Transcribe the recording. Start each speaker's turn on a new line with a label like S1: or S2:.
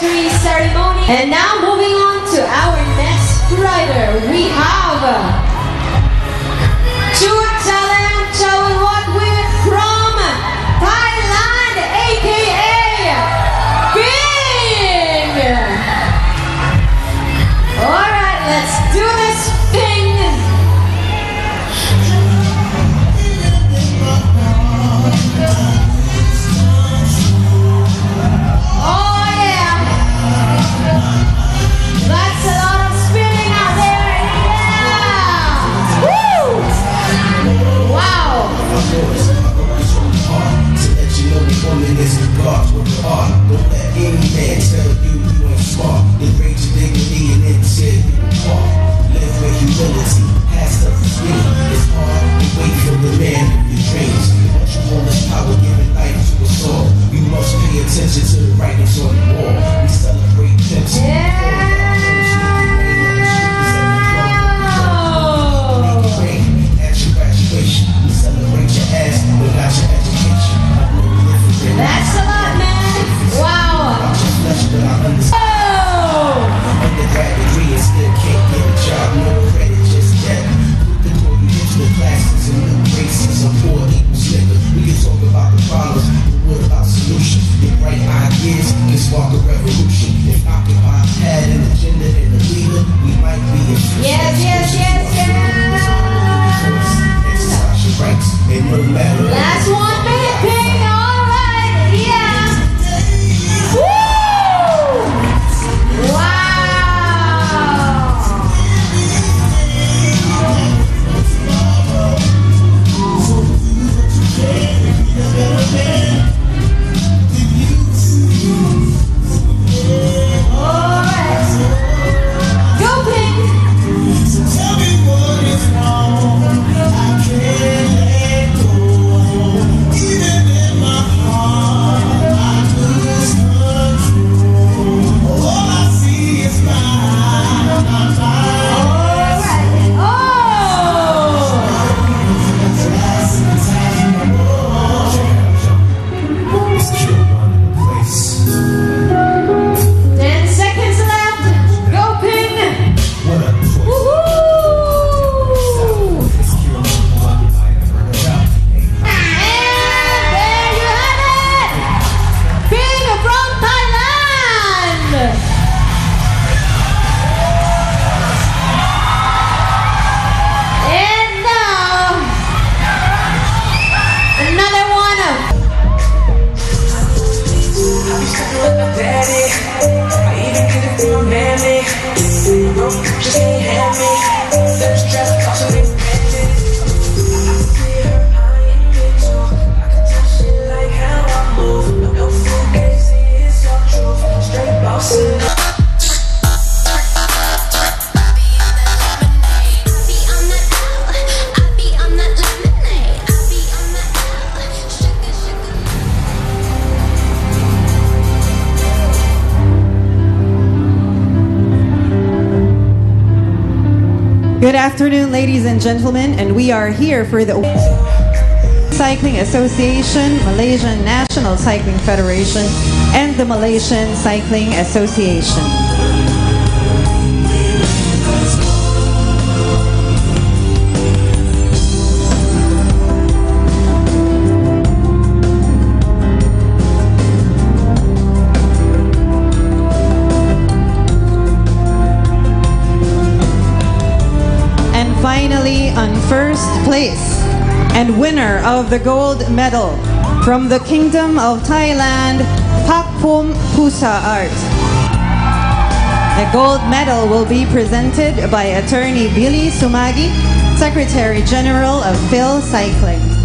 S1: victory ceremony. And now moving on to our next rider, we have
S2: uh, spark a revolution.
S3: afternoon, ladies and gentlemen, and we are here for the Cycling Association, Malaysian National Cycling Federation, and the Malaysian Cycling Association. first place and winner of the gold medal from the Kingdom of Thailand, Pakpom Pusa Art. The gold medal will be presented by attorney Billy Sumagui, Secretary General of PhilCycling.